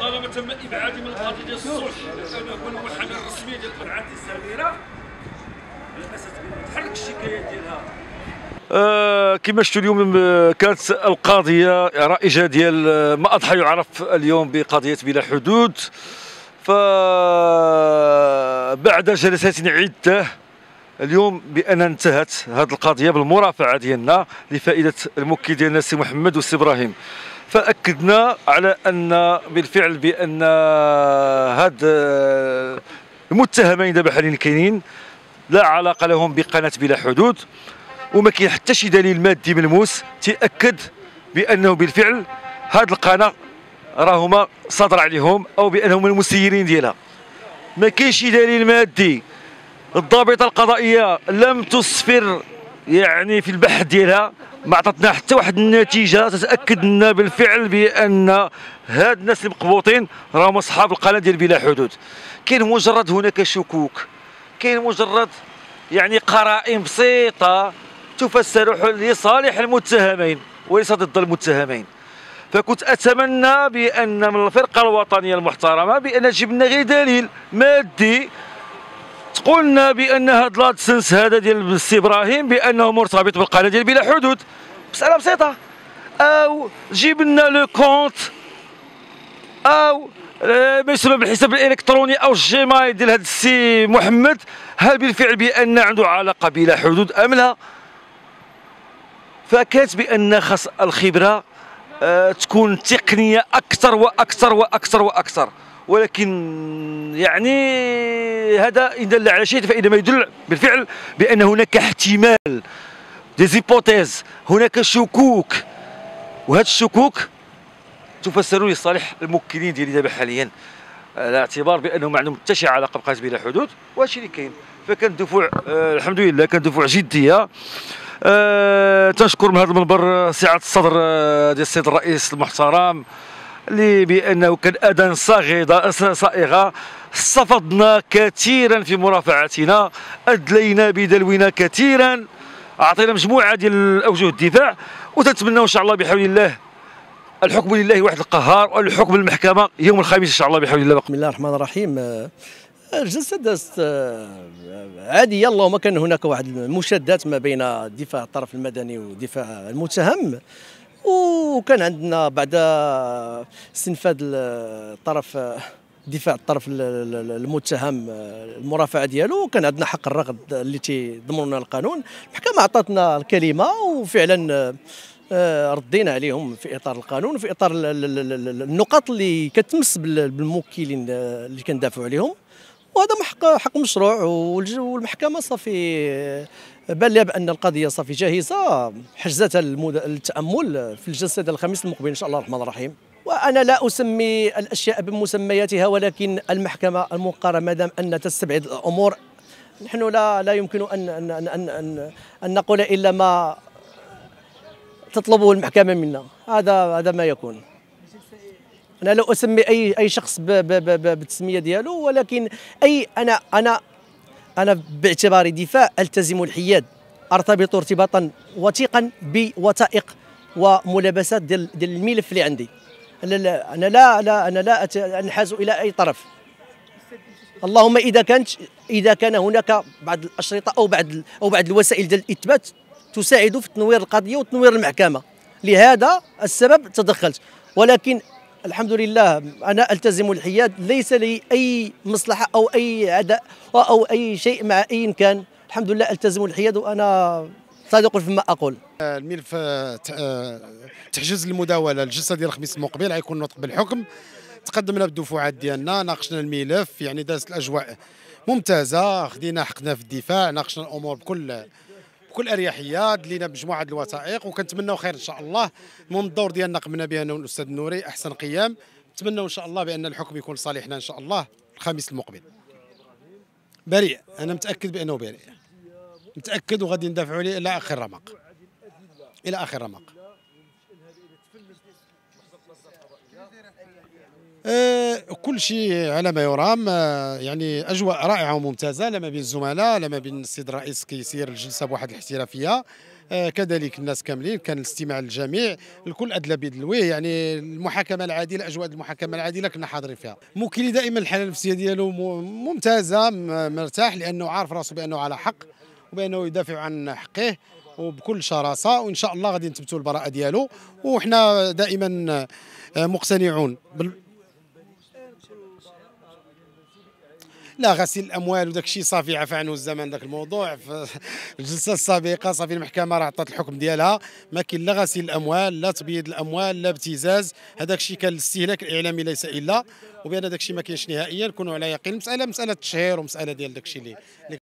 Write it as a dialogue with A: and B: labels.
A: وتم ابعادي من القضية ديال الصلح لأنه هو المحامي الرسمي ديال قنعه السميره على أساس تحرك الشكايات ديالها.
B: آه كما شفتوا اليوم كانت القضية رائجه ديال آه، ما أضحى يعرف اليوم بقضية بلا حدود. فبعد جلسات عدة اليوم بأن انتهت هذه القضية بالمرافعة ديالنا لفائدة الموكل ديالنا السي محمد والسي إبراهيم. فأكدنا على أن بالفعل بأن هاد المتهمين دابا حاليا كاينين. لا علاقة لهم بقناة بلا حدود وما كاين حتى شي دليل مادي ملموس تأكد بأنه بالفعل هاد القناة راهما صادر عليهم أو بأنهم المسيرين ديالها. ما كاينش شي دليل مادي. الضابطة القضائية لم تسفر يعني في البحث ديالها. ما عطتنا حتى واحد النتيجة. تتأكد لنا بالفعل بأن هاد الناس المقبوطين راهم أصحاب القناة ديال بلا حدود. كاين مجرد هناك شكوك كاين مجرد يعني قرائن بسيطة تفسر لصالح المتهمين وليس ضد المتهمين. فكنت أتمنى بأن من الفرقة الوطنية المحترمة بأن تجيب لنا غير دليل مادي تقولنا بان هذا l'AdSense هذا ديال السي إبراهيم بأنه مرتبط بالقناة ديال بلا حدود. مسألة بسيطة. أو جيب لنا le compte أو آه، ما يسمى بالحساب الإلكتروني أو ال Gmail ديال هذا السي محمد. هل بالفعل بأن عنده علاقة بلا حدود أم لا؟ فكانت بأن خاص الخبرة آه، تكون تقنية أكثر وأكثر وأكثر وأكثر. ولكن يعني هذا إن دل على شيء فإنما يدل بالفعل بأن هناك احتمال ديزيبوتيز هناك شكوك. وهذه الشكوك تفسر لصالح الموكلين ديالي دابا حاليا. على اعتبار بانهم ما عندهم حتى شي علاقه بقناه بلا حدود وهادشي اللي كاين. فكان دفوع آه الحمد لله كان دفوع جدية. آه تنشكر من هذا المنبر سعة الصدر آه ديال السيد الرئيس المحترم. بأنه كان اذان صاغده صائغة. استفدنا كثيرا في مرافعتنا. أدلينا بدلونا كثيرا. أعطينا مجموعة ديال اوجه الدفاع وتنتمنى إن شاء الله بحول الله الحكم لله واحد القهار والحكم المحكمه يوم الخميس إن شاء الله بحول الله.
C: بسم الله الرحمن الرحيم. آه، الجلسه دازت آه، عاديه اللهم كان هناك واحد المشادات ما بين دفاع الطرف المدني ودفاع المتهم. وكان عندنا بعد استنفاذ الطرف دفاع الطرف المتهم المرافعه ديالو كان عندنا حق الرغد اللي تيضمن القانون. المحكمة عطاتنا الكلمة وفعلا آه، ردينا عليهم في إطار القانون وفي إطار النقاط اللي كتمس بالموكلين اللي كندافعوا عليهم. وهذا حق حق مشروع والمحكمة صافي بان لها بان القضية صافي جاهزة حجزتها للتامل في الجلسة الخميس المقبل إن شاء الله الرحمن الرحيم. وأنا لا أسمي الأشياء بمسمياتها ولكن المحكمة الموقره ما دام أن تستبعد الأمور نحن لا لا يمكن أن أن أن أن, أن نقول إلا ما تطلبه المحكمة منا. هذا هذا ما يكون. أنا لا أسمي أي أي شخص بالتسمية ديالو ولكن أي أنا أنا أنا باعتباري دفاع ألتزم الحياد أرتبط ارتباطا وثيقا بوثائق وملابسات ديال ديال الملف اللي عندي. أنا لا لا أنا لا أنحاز إلى أي طرف. اللهم إذا كانت إذا كان هناك بعض الأشرطة أو بعض أو بعض الوسائل ديال الإثبات تساعد في تنوير القضية وتنوير المحكمة. لهذا السبب تدخلت. ولكن الحمد لله أنا ألتزم الحياد ليس لي أي مصلحة أو أي عداء أو أي شيء مع أي كان الحمد لله ألتزم الحياد وأنا صادق فيما أقول.
D: الملف آه، آه، تحجز المداولة الجلسه ديال الخميس المقبل غيكون نطق بالحكم. تقدمنا بالدفوعات ديالنا ناقشنا الملف يعني دازت الأجواء ممتازة خدينا حقنا في الدفاع ناقشنا الأمور بكل بكل أريحية دلينا بمجموعة الوثائق وكنتمناو خير إن شاء الله. المهم الدور ديالنا قمنا به أنا والأستاذ النوري أحسن قيام. نتمنى إن شاء الله بأن الحكم يكون لصالحنا إن شاء الله الخميس المقبل. بريء أنا متأكد بأنه بريء. متأكد وغادي ندافعوا عليه إلى آخر رمق. إلى آخر رمق. كل شيء على ما يرام آه، يعني أجواء رائعة وممتازة لا ما بين الزملاء لا ما بين السيد الرئيس كيسير الجلسة بواحد الاحترافية. آه، كذلك الناس كاملين كان الاستماع للجميع الكل أدلى بيدلويه يعني المحاكمة العادلة أجواء المحاكمة العادلة كنا حاضرين فيها. موكلي دائما الحالة النفسية ديالو ممتازة مرتاح لأنه عارف راسه بأنه على حق وبأنه يدافع عن حقه وبكل شراسة وإن شاء الله غادي نثبتوا البراءة ديالو. وحنا دائما آه، مقتنعون لا غسيل الأموال وداك الشيء صافي عفى عنه الزمان ذاك الموضوع. في الجلسة السابقة صافي المحكمة راه عطات الحكم ديالها. ما كاين لا غسيل الأموال لا تبييض الأموال لا ابتزاز. هذاك الشيء كان الاستهلاك الإعلامي ليس إلا. وبأن داك الشيء ما كاينش نهائيا كونوا على يقين. مسألة مسألة تشهير ومسألة ديال داك الشيء اللي